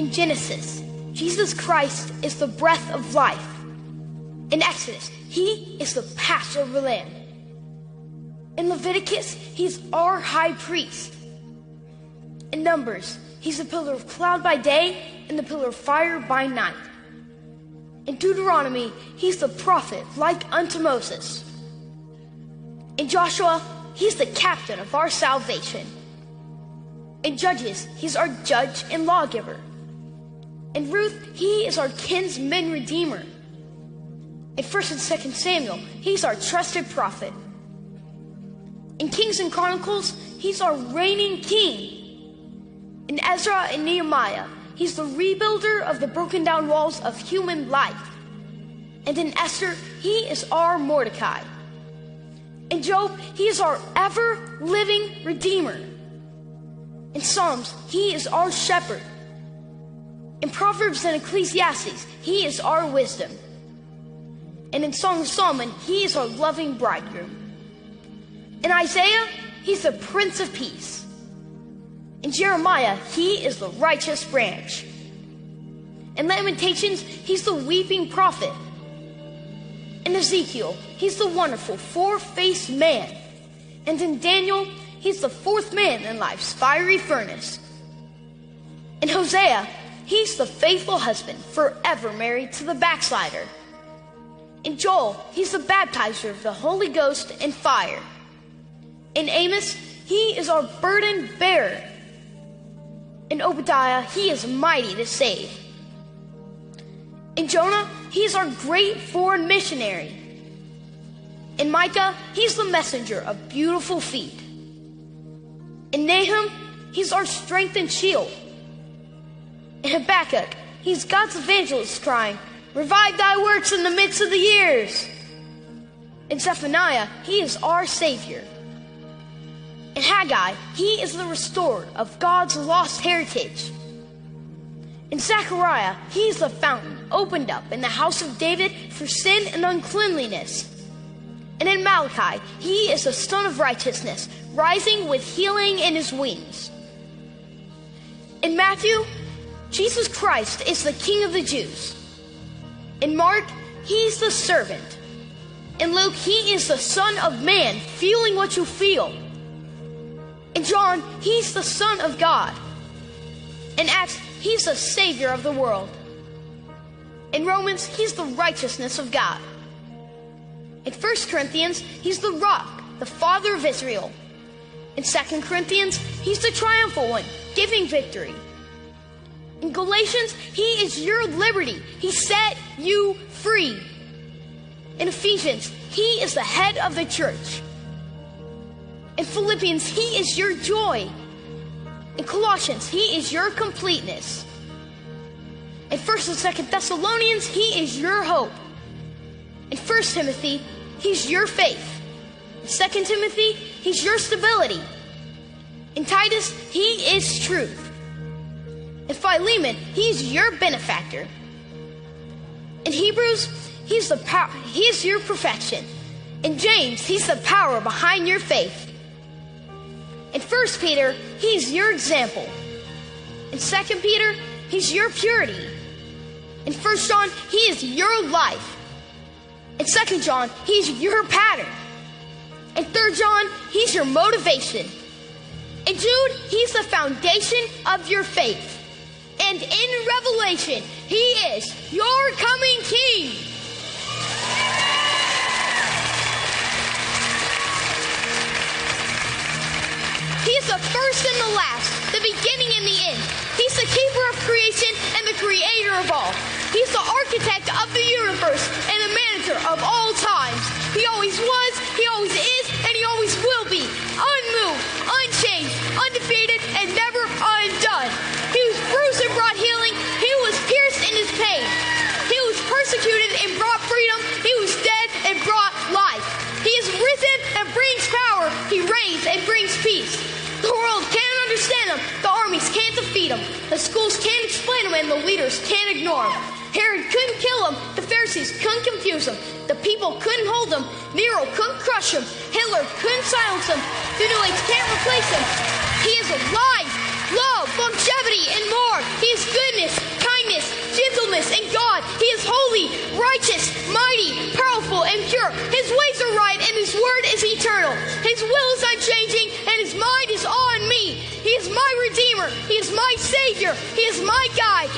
In Genesis, Jesus Christ is the breath of life. In Exodus, he is the Passover lamb. In Leviticus, he's our high priest. In Numbers, he's the pillar of cloud by day and the pillar of fire by night. In Deuteronomy, he's the prophet like unto Moses. In Joshua, he's the captain of our salvation. In Judges, he's our judge and lawgiver. In Ruth, he is our kinsman redeemer. In 1st and 2nd Samuel, he's our trusted prophet. In Kings and Chronicles, he's our reigning king. In Ezra and Nehemiah, he's the rebuilder of the broken down walls of human life. And in Esther, he is our Mordecai. In Job, he is our ever living redeemer. In Psalms, he is our shepherd. In Proverbs and Ecclesiastes, he is our wisdom. And in Song of Solomon, he is our loving bridegroom. In Isaiah, he's the Prince of Peace. In Jeremiah, he is the righteous branch. In Lamentations, he's the weeping prophet. In Ezekiel, he's the wonderful four faced man. And in Daniel, he's the fourth man in life's fiery furnace. In Hosea, he's the faithful husband, forever married to the backslider. In Joel, he's the baptizer of the Holy Ghost and fire. In Amos, he is our burden bearer. In Obadiah, he is mighty to save. In Jonah, he's our great foreign missionary. In Micah, he's the messenger of beautiful feet. In Nahum, he's our strength and shield. In Habakkuk, he's God's evangelist crying, Revive thy works in the midst of the years. In Zephaniah, he is our Savior. In Haggai, he is the restorer of God's lost heritage. In Zechariah, he is the fountain opened up in the house of David for sin and uncleanliness. And in Malachi, he is the Sun of righteousness, rising with healing in his wings. In Matthew, Jesus Christ is the King of the Jews. In Mark, he's the servant. In Luke, he is the Son of Man, feeling what you feel. In John, he's the Son of God. In Acts, he's the Savior of the world. In Romans, he's the righteousness of God. In 1 Corinthians, he's the rock, the Father of Israel. In 2 Corinthians, he's the triumphal one, giving victory. In Galatians, he is your liberty. He set you free. In Ephesians, he is the head of the church. In Philippians, he is your joy. In Colossians, he is your completeness. In 1st and 2nd Thessalonians, he is your hope. In 1st Timothy, he's your faith. In 2nd Timothy, he's your stability. In Titus, he is truth. Philemon, he's your benefactor. In Hebrews, he's the power, he's your perfection. In James, he's the power behind your faith. In 1 Peter, he's your example. In 2 Peter, he's your purity. In 1 John, he is your life. In 2 John, he's your pattern. In 3 John, he's your motivation. In Jude, he's the foundation of your faith. And in Revelation, he is your coming king. He's the first and the last, the beginning and the end. He's the keeper of creation and the creator of all. He's the architect of the universe and the manager of all times. He always was, he always is, schools can't explain them and the leaders can't ignore them. Herod couldn't kill them, the Pharisees couldn't confuse them, the people couldn't hold them, Nero couldn't crush them, Hitler couldn't silence them, Thunelates can't replace him. He is alive, love, longevity, and more. He is goodness, kindness, gentleness, and God. He is holy, righteous, mighty, powerful, and pure. His ways are right, and his word is eternal. His will is unchanging He is my Savior. He is my guide.